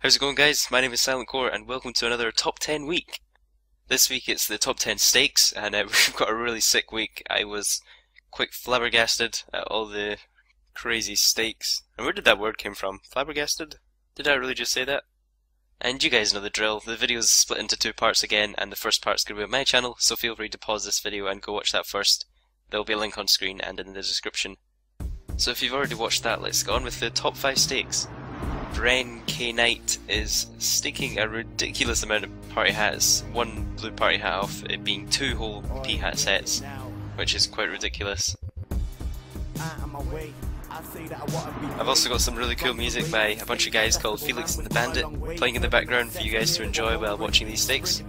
How's it going guys? My name is Silent Core and welcome to another top 10 week. This week it's the top 10 stakes and uh, we've got a really sick week. I was quite flabbergasted at all the crazy stakes. And where did that word come from? Flabbergasted? Did I really just say that? And you guys know the drill. The video is split into two parts again and the first part's going to be on my channel so feel free to pause this video and go watch that first. There will be a link on screen and in the description. So if you've already watched that, let's go on with the top 5 stakes. Bren K Knight is staking a ridiculous amount of party hats, one blue party hat off it being two whole P hat sets, which is quite ridiculous. I've also got some really cool music by a bunch of guys called Felix and the Bandit playing in the background for you guys to enjoy while watching these stakes.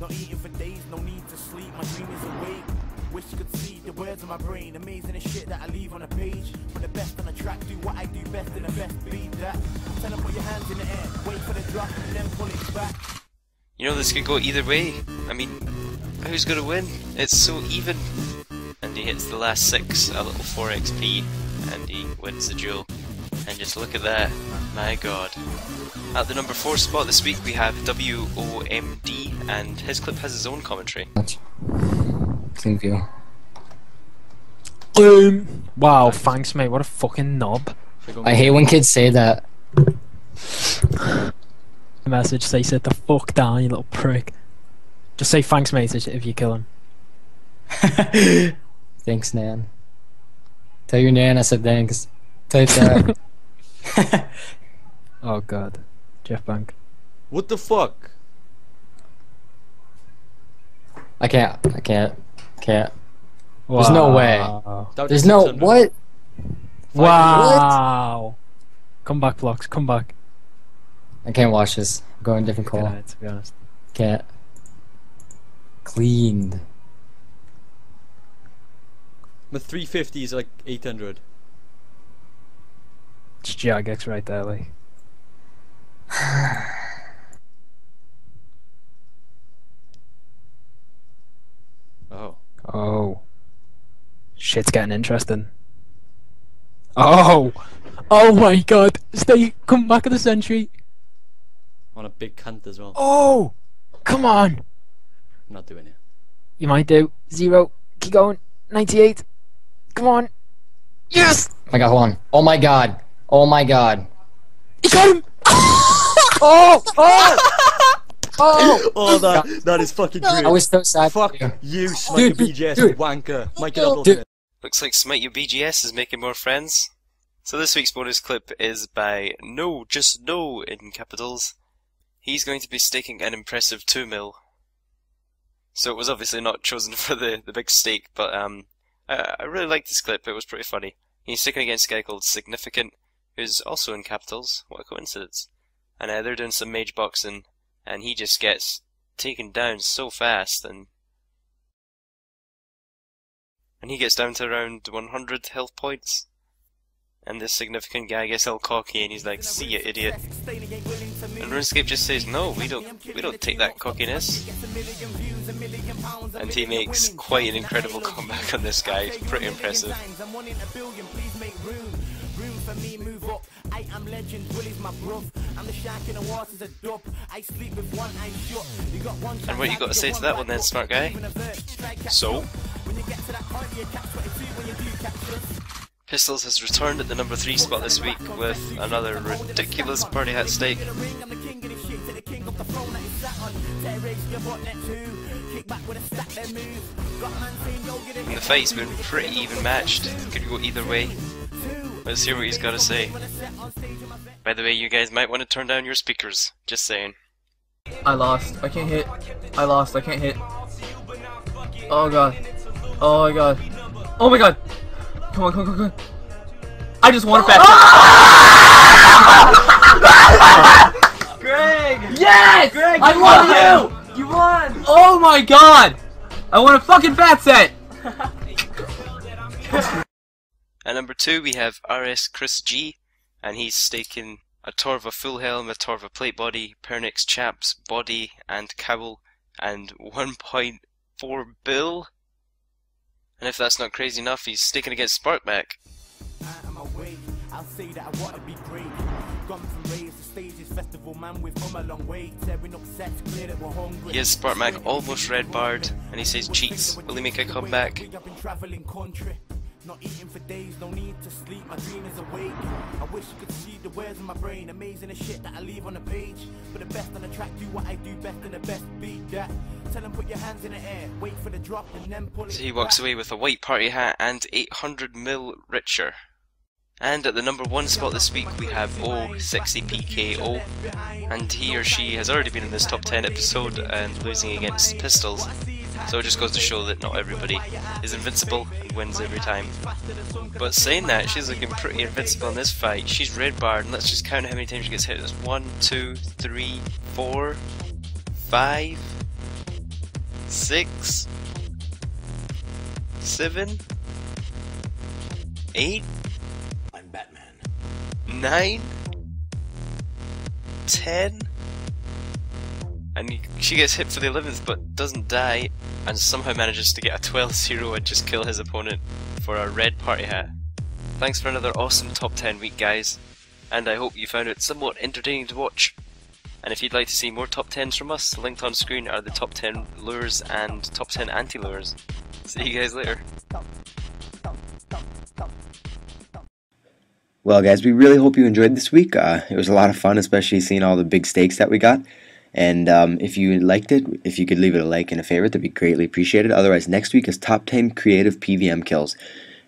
Not eating for days, no need to sleep, my dream is awake. Wish you could see the words in my brain, amazing the shit that I leave on a page. Put the best on the track, do what I do best and the best beat that. Tell them put your hands in the air, wait for the drop and then pull it back. You know this could go either way. I mean, who's gonna win? It's so even. And he hits the last six, a little 4 XP, and he wins the duel. And just look at that, my god. At the number 4 spot this week we have WOMD, and his clip has his own commentary. Thank you. Boom! Wow, thanks, mate. What a fucking knob. I hate when kids say that. Message say, sit the fuck down, you little prick. Just say thanks, mate, if you kill him. thanks, Nan. Tell your Nan I said thanks. Type that. oh god. Jeff Bank. What the fuck? I can't. I can't. Can't. Wow. There's no way. There's no what? Wow. What? Come back, Vlogs. Come back. I can't watch this. I'm going different call. to be honest. Can't. Cleaned. The 350 is like 800. It's Jagex right there, like. oh. Oh. Shit's getting interesting. Oh! Oh my god! Stay, come back at the century! On a big cunt as well. Oh! Come on! I'm not doing it. You might do. Zero. Keep going. 98. Come on. Yes! I got one. Oh my god. Oh my god. He got him! oh! Oh! Oh, oh that, that is fucking great. I was so sad. Fuck you, Smite dude, BGS dude. wanker. Mike it Looks like Smite Your BGS is making more friends. So this week's bonus clip is by No, Just No in capitals. He's going to be staking an impressive 2 mil. So it was obviously not chosen for the, the big stake, but um, I, I really liked this clip, it was pretty funny. He's sticking against a guy called Significant, who's also in capitals. What a coincidence. And uh, they're doing some mage boxing and he just gets taken down so fast and and he gets down to around 100 health points and this significant guy gets all cocky and he's like, see ya idiot. And RuneScape just says, no, we don't, we don't take that cockiness. And he makes quite an incredible comeback on this guy, pretty impressive. I am legend, Willie's my I'm the shark in the water's a dub. I sleep with one eye shut. You got one And what you got to say to that one then, smart guy? So? Pistols has returned at the number 3 spot this week with another ridiculous party hat stake. And the fight's been pretty even matched. Could go either way. Let's hear what he's got to say. By the way, you guys might want to turn down your speakers. Just saying. I lost. I can't hit. I lost. I can't hit. Oh god. Oh my god. Oh my god. Come on, come on, come on. I just want a fat Greg! Yes! Greg, I won you! You won! Oh my god! I want a fucking fat set! At number two, we have RS Chris G, and he's staking a Torva full helm, a Torva plate body, Pernix chaps, body, and cowl, and 1.4 bill. And if that's not crazy enough, he's sticking against Sparkback. way. I'll say that I wanna be great. Gone from raves to stages, festival man, we've come a long way. Tearing up sets, clear that we're hungry. He has Spartmag almost red barred, and he says cheats. Will he make a comeback? I've been traveling country. Not eating for days, no need to sleep, my dream is awake. I wish you could see the words in my brain, amazing the shit that I leave on the page. But the best on the track, do what I do best, and the best beat that. Tell them put your hands in the air, wait for the drop, and then pull it So he walks away with a white party hat and 800 mil richer. And at the number one spot this week we have O60PKO, and he or she has already been in this top 10 episode and losing against Pistols. So it just goes to show that not everybody is invincible and wins every time. But saying that, she's looking pretty invincible in this fight. She's red barred, and let's just count how many times she gets hit. It's one, two, three, four, five, six, seven, eight, I'm Batman. nine, ten, and she gets hit for the 11th but doesn't die, and somehow manages to get a 12-0 and just kill his opponent for a red party hat. Thanks for another awesome top 10 week guys, and I hope you found it somewhat entertaining to watch. And if you'd like to see more top 10s from us, linked on screen are the top 10 lures and top 10 anti-lures. See you guys later. Well, guys, we really hope you enjoyed this week. Uh, it was a lot of fun, especially seeing all the big stakes that we got. And um, if you liked it, if you could leave it a like and a favorite, that'd be greatly appreciated. Otherwise, next week is top 10 creative PVM kills.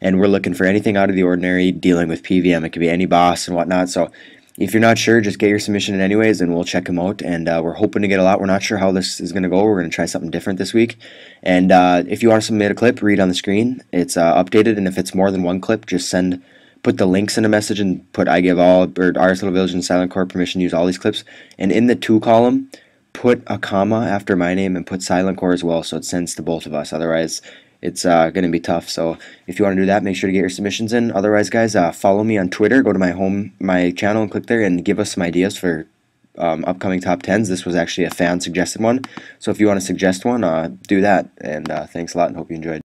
And we're looking for anything out of the ordinary dealing with PVM. It could be any boss and whatnot. So if you're not sure, just get your submission in anyways, and we'll check them out. And uh, we're hoping to get a lot. We're not sure how this is going to go. We're going to try something different this week. And uh, if you want to submit a clip, read on the screen. It's uh, updated, and if it's more than one clip, just send put the links in a message and put I give all or RS Little Village and Silent Core permission to use all these clips. And in the to column, put a comma after my name and put Silent Core as well, so it sends to both of us. Otherwise, it's uh, going to be tough. So if you want to do that, make sure to get your submissions in. Otherwise, guys, uh, follow me on Twitter. Go to my home, my channel, and click there, and give us some ideas for um, upcoming top tens. This was actually a fan suggested one, so if you want to suggest one, uh, do that. And uh, thanks a lot, and hope you enjoyed.